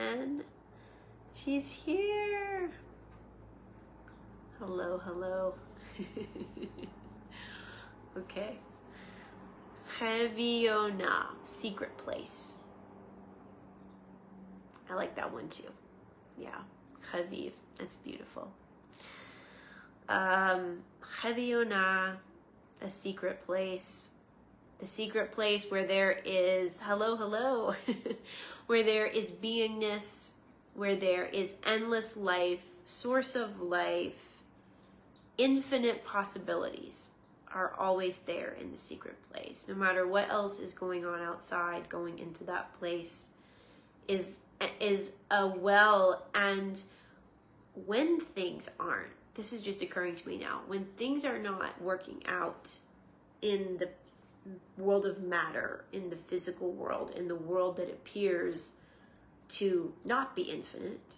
And she's here. Hello, hello. okay. Cheviona, secret place. I like that one too. Yeah, Chaviv, that's beautiful. Um, Cheviona, a secret place. The secret place where there is, hello, hello, where there is beingness, where there is endless life, source of life, infinite possibilities are always there in the secret place. No matter what else is going on outside, going into that place is is a well and when things aren't this is just occurring to me now when things are not working out in the world of matter in the physical world in the world that appears to not be infinite.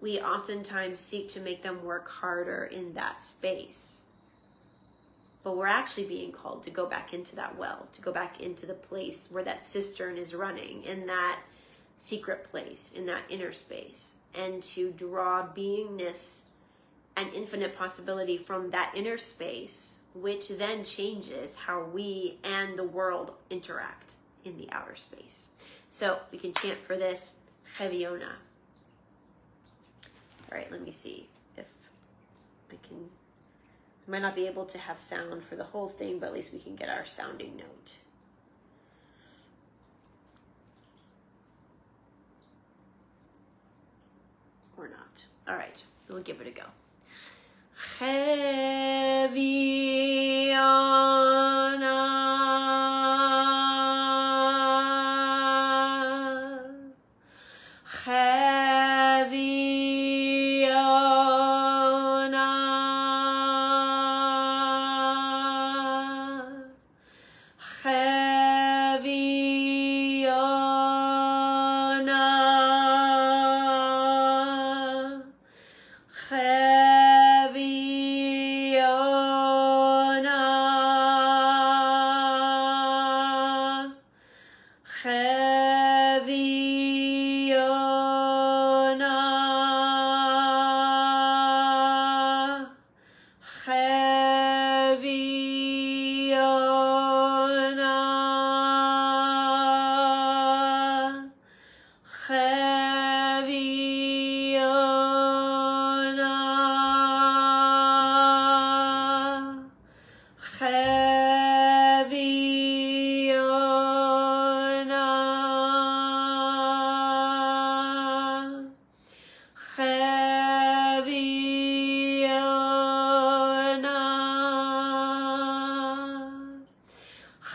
We oftentimes seek to make them work harder in that space. But we're actually being called to go back into that well, to go back into the place where that cistern is running, in that secret place, in that inner space, and to draw beingness and infinite possibility from that inner space, which then changes how we and the world interact in the outer space. So we can chant for this, Cheviona. All right, let me see if I can might not be able to have sound for the whole thing, but at least we can get our sounding note. Or not. All right, we'll give it a go. One more.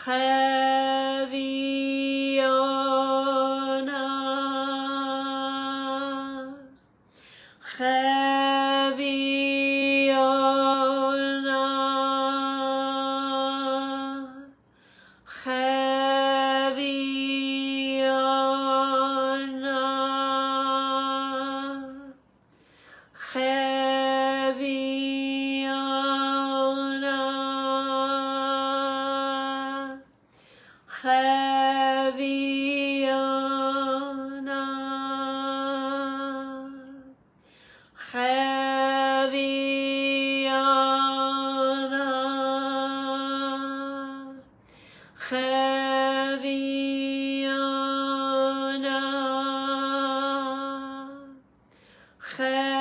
Heavy Chevyana Chevyana